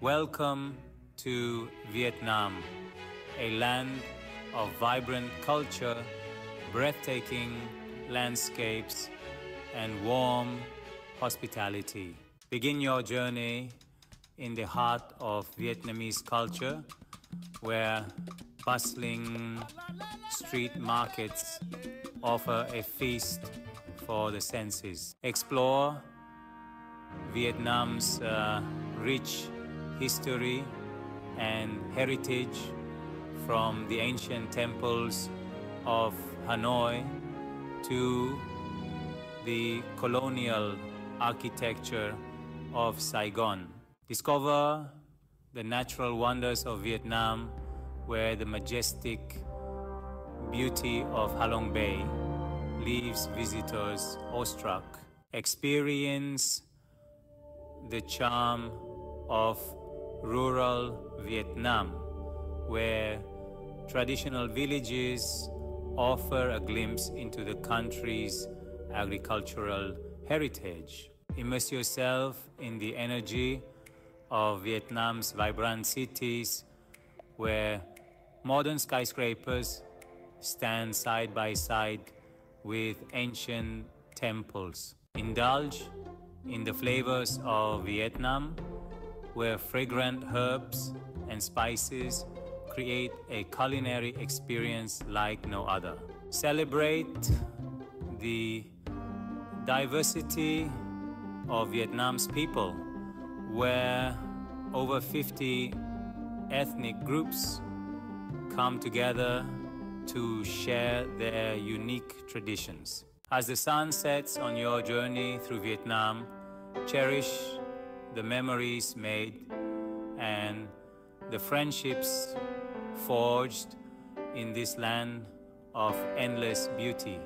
Welcome to Vietnam, a land of vibrant culture, breathtaking landscapes, and warm hospitality. Begin your journey in the heart of Vietnamese culture, where bustling street markets offer a feast for the senses. Explore Vietnam's uh, rich history and heritage from the ancient temples of Hanoi to the colonial architecture of Saigon. Discover the natural wonders of Vietnam where the majestic beauty of Halong Bay leaves visitors awestruck. Experience the charm of rural Vietnam, where traditional villages offer a glimpse into the country's agricultural heritage. Immerse yourself in the energy of Vietnam's vibrant cities, where modern skyscrapers stand side by side with ancient temples. Indulge in the flavors of Vietnam where fragrant herbs and spices create a culinary experience like no other. Celebrate the diversity of Vietnam's people, where over 50 ethnic groups come together to share their unique traditions. As the sun sets on your journey through Vietnam, cherish the memories made and the friendships forged in this land of endless beauty.